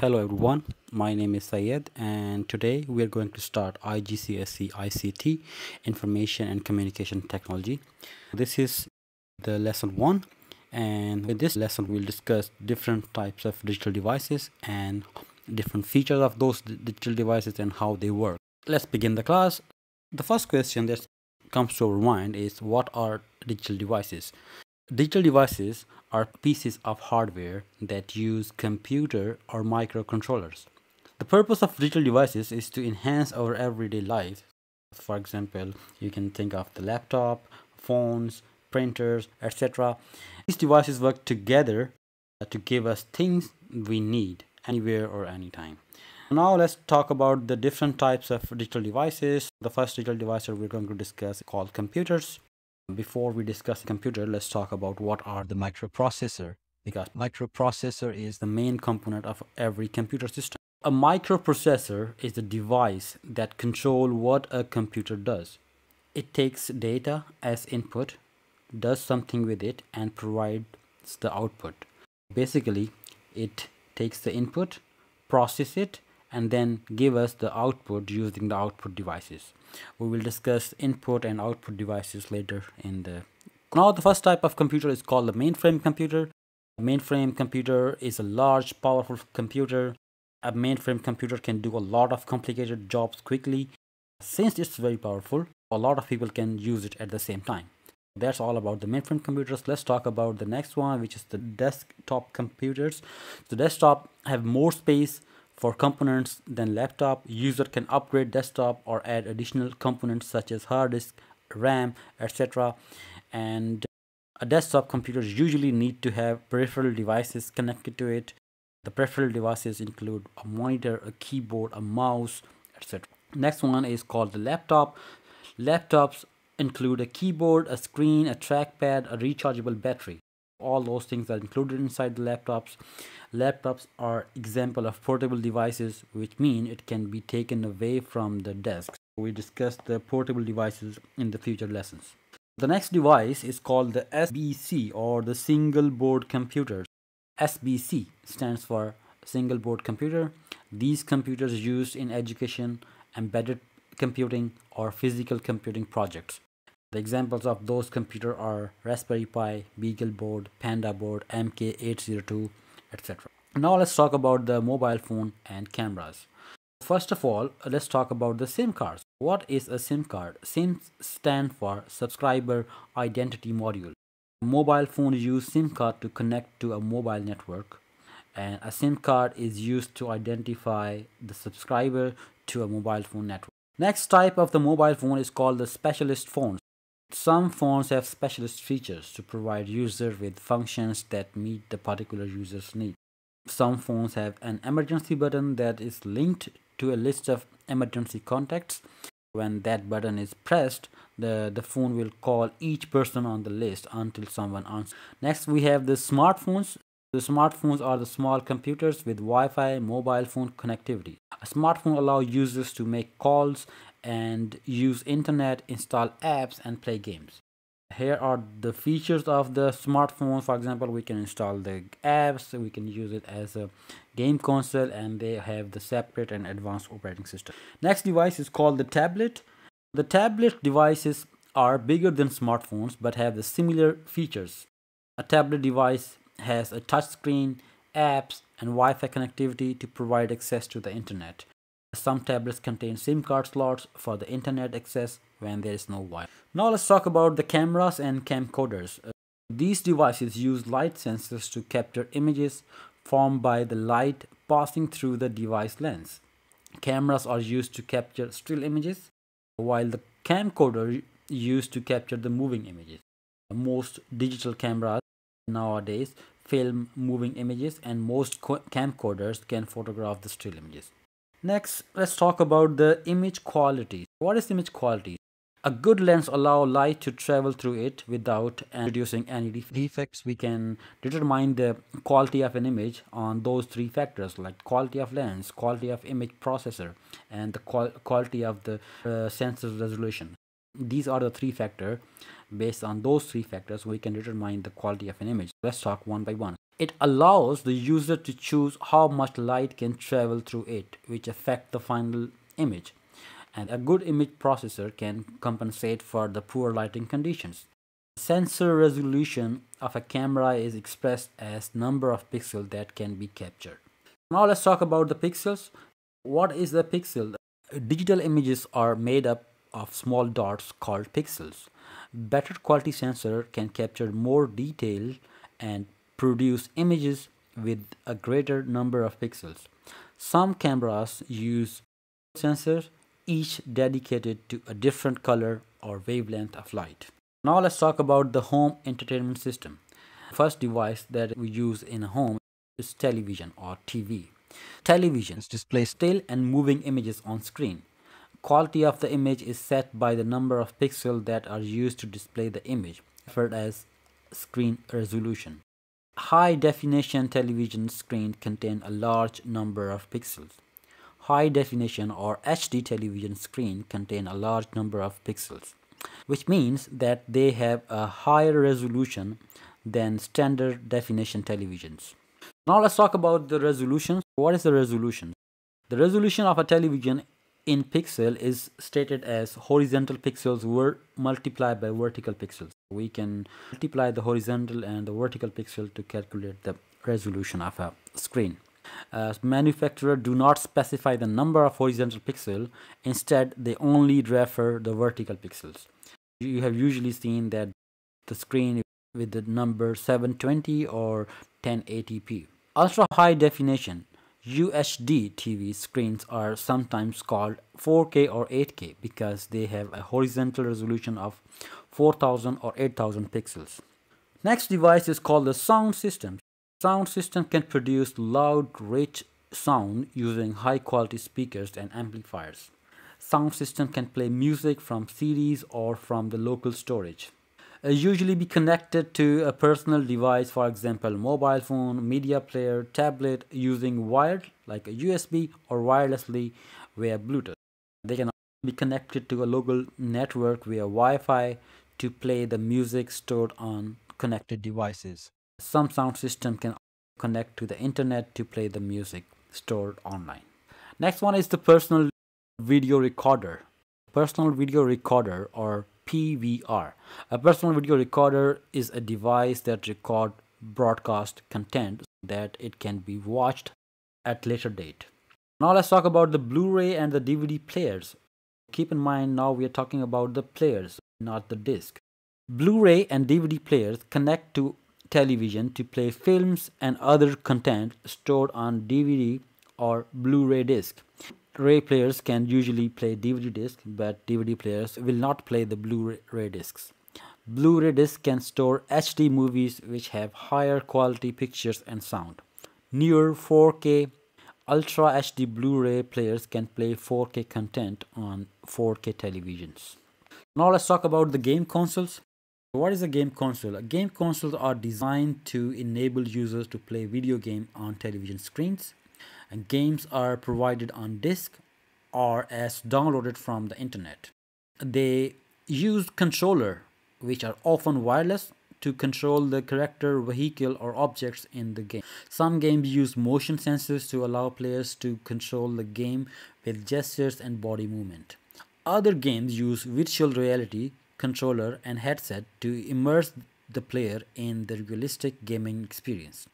Hello everyone, my name is Syed and today we are going to start IGCSE ICT Information and Communication Technology. This is the lesson 1 and in this lesson we'll discuss different types of digital devices and different features of those digital devices and how they work. Let's begin the class. The first question that comes to our mind is what are digital devices? Digital devices are pieces of hardware that use computer or microcontrollers. The purpose of digital devices is to enhance our everyday life. For example, you can think of the laptop, phones, printers, etc. These devices work together to give us things we need anywhere or anytime. Now let's talk about the different types of digital devices. The first digital device we're going to discuss is called computers. Before we discuss the computer, let's talk about what are the microprocessor because microprocessor is the main component of every computer system. A microprocessor is the device that control what a computer does. It takes data as input, does something with it and provides the output. Basically, it takes the input, process it and then give us the output using the output devices. We will discuss input and output devices later in the now the first type of computer is called the mainframe computer. A mainframe computer is a large powerful computer. A mainframe computer can do a lot of complicated jobs quickly. Since it's very powerful, a lot of people can use it at the same time. That's all about the mainframe computers. Let's talk about the next one, which is the desktop computers. The desktop have more space, for components than laptop, user can upgrade desktop or add additional components such as hard disk, RAM, etc. And a desktop computer usually need to have peripheral devices connected to it. The peripheral devices include a monitor, a keyboard, a mouse, etc. Next one is called the laptop. Laptops include a keyboard, a screen, a trackpad, a rechargeable battery all those things are included inside the laptops. Laptops are example of portable devices which mean it can be taken away from the desk. We discuss the portable devices in the future lessons. The next device is called the SBC or the single board computer. SBC stands for single board computer. These computers used in education embedded computing or physical computing projects the examples of those computers are Raspberry Pi, BeagleBoard, Panda Board, MK802, etc. Now let's talk about the mobile phone and cameras. First of all, let's talk about the SIM cards. What is a SIM card? SIM stand for Subscriber Identity Module. Mobile phones use SIM card to connect to a mobile network and a SIM card is used to identify the subscriber to a mobile phone network. Next type of the mobile phone is called the specialist phone. Some phones have specialist features to provide users with functions that meet the particular user's need. Some phones have an emergency button that is linked to a list of emergency contacts. When that button is pressed, the, the phone will call each person on the list until someone answers. Next, we have the smartphones. The smartphones are the small computers with Wi-Fi mobile phone connectivity. A smartphone allows users to make calls and use internet, install apps and play games. Here are the features of the smartphone. For example, we can install the apps, we can use it as a game console and they have the separate and advanced operating system. Next device is called the tablet. The tablet devices are bigger than smartphones but have the similar features. A tablet device has a touchscreen, apps, and Wi-Fi connectivity to provide access to the internet. Some tablets contain SIM card slots for the internet access when there is no Wi-Fi. Now let's talk about the cameras and camcorders. Uh, these devices use light sensors to capture images formed by the light passing through the device lens. Cameras are used to capture still images, while the camcorder used to capture the moving images. Most digital cameras nowadays film moving images and most camcorders can photograph the still images. Next, let's talk about the image quality. What is image quality? A good lens allow light to travel through it without introducing any defects. We can determine the quality of an image on those three factors like quality of lens, quality of image processor, and the qual quality of the uh, sensor resolution. These are the three factors. Based on those three factors, we can determine the quality of an image. Let's talk one by one. It allows the user to choose how much light can travel through it, which affect the final image. And a good image processor can compensate for the poor lighting conditions. Sensor resolution of a camera is expressed as number of pixels that can be captured. Now let's talk about the pixels. What is the pixel? Digital images are made up of small dots called pixels. Better quality sensor can capture more detail and produce images with a greater number of pixels. Some cameras use sensors, each dedicated to a different color or wavelength of light. Now let's talk about the home entertainment system. First device that we use in a home is television or TV. Televisions display still and moving images on screen. Quality of the image is set by the number of pixels that are used to display the image, referred as screen resolution. High definition television screens contain a large number of pixels. High definition or HD television screen contain a large number of pixels, which means that they have a higher resolution than standard definition televisions. Now let's talk about the resolution. What is the resolution? The resolution of a television in pixel is stated as horizontal pixels were multiplied by vertical pixels. We can multiply the horizontal and the vertical pixel to calculate the resolution of a screen. Uh, manufacturer do not specify the number of horizontal pixel. Instead, they only refer the vertical pixels. You have usually seen that the screen with the number 720 or 1080p. Ultra high definition UHD TV screens are sometimes called 4K or 8K because they have a horizontal resolution of 4000 or 8000 pixels. Next device is called the sound system. Sound system can produce loud, rich sound using high quality speakers and amplifiers. Sound system can play music from CDs or from the local storage. Uh, usually be connected to a personal device, for example, mobile phone, media player, tablet, using wired like a USB or wirelessly via Bluetooth. They can be connected to a local network via Wi-Fi to play the music stored on connected devices. Some sound system can connect to the internet to play the music stored online. Next one is the personal video recorder. Personal video recorder or PVR. A personal video recorder is a device that record broadcast content that it can be watched at later date. Now let's talk about the Blu-ray and the DVD players. Keep in mind now we are talking about the players, not the disc. Blu-ray and DVD players connect to television to play films and other content stored on DVD or Blu-ray disc. Ray players can usually play DVD disc, but DVD players will not play the Blu-ray discs. Blu-ray discs can store HD movies which have higher quality pictures and sound. Newer 4K Ultra HD Blu-ray players can play 4K content on 4K televisions. Now let's talk about the game consoles. What is a game console? Game consoles are designed to enable users to play video game on television screens and games are provided on disk or as downloaded from the internet. They use controller which are often wireless to control the character, vehicle or objects in the game. Some games use motion sensors to allow players to control the game with gestures and body movement. Other games use virtual reality controller and headset to immerse the player in the realistic gaming experience.